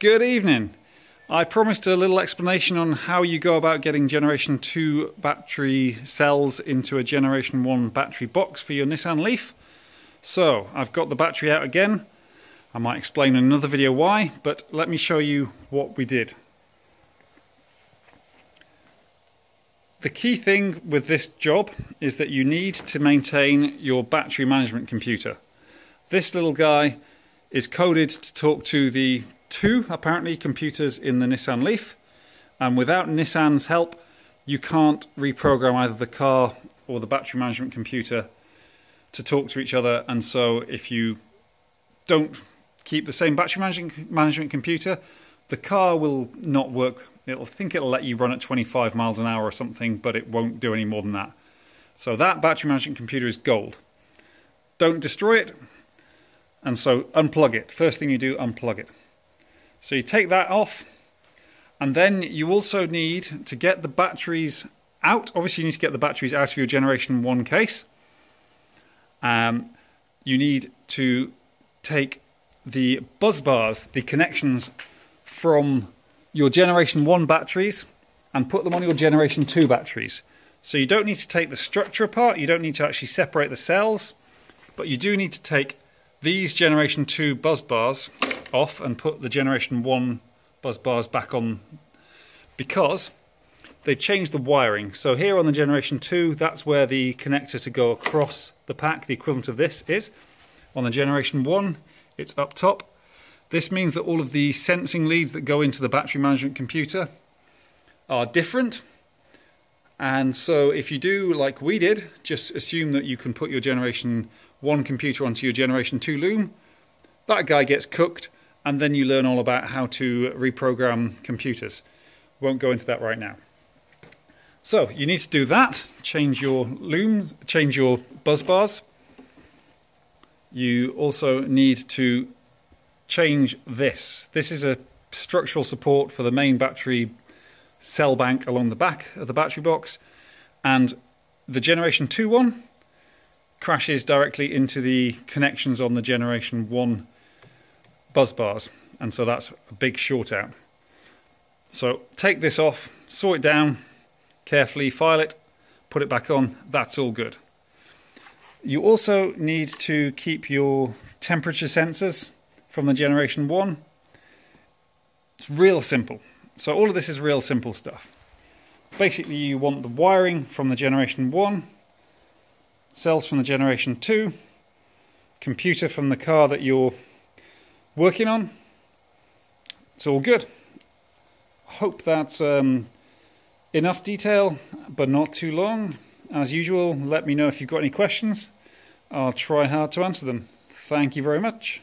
Good evening. I promised a little explanation on how you go about getting Generation 2 battery cells into a Generation 1 battery box for your Nissan Leaf. So, I've got the battery out again. I might explain in another video why, but let me show you what we did. The key thing with this job is that you need to maintain your battery management computer. This little guy is coded to talk to the two, apparently, computers in the Nissan Leaf. And without Nissan's help, you can't reprogram either the car or the battery management computer to talk to each other. And so if you don't keep the same battery management, computer, the car will not work. It'll think it'll let you run at 25 miles an hour or something, but it won't do any more than that. So that battery management computer is gold. Don't destroy it, and so unplug it. First thing you do, unplug it. So you take that off, and then you also need to get the batteries out. Obviously, you need to get the batteries out of your Generation 1 case. Um, you need to take the bus bars, the connections from your Generation 1 batteries, and put them on your Generation 2 batteries. So you don't need to take the structure apart, you don't need to actually separate the cells, but you do need to take these Generation 2 bus bars off and put the Generation 1 bus bars back on because they've changed the wiring. So here on the Generation 2, that's where the connector to go across the pack, the equivalent of this, is. On the Generation 1, it's up top. This means that all of the sensing leads that go into the battery management computer are different. And so if you do like we did, just assume that you can put your Generation 1 computer onto your Generation 2 loom. That guy gets cooked and then you learn all about how to reprogram computers. Won't go into that right now. So you need to do that, change your looms, change your bus bars. You also need to change this. This is a structural support for the main battery cell bank along the back of the battery box. And the generation 2 one crashes directly into the connections on the generation 1 bus bars, and so that's a big short out. So take this off, saw it down, carefully file it, put it back on, that's all good. You also need to keep your temperature sensors from the generation 1. It's real simple. So all of this is real simple stuff. Basically you want the wiring from the generation 1, cells from the generation 2, computer from the car that you're working on. It's all good. Hope that's um, enough detail, but not too long. As usual, let me know if you've got any questions. I'll try hard to answer them. Thank you very much.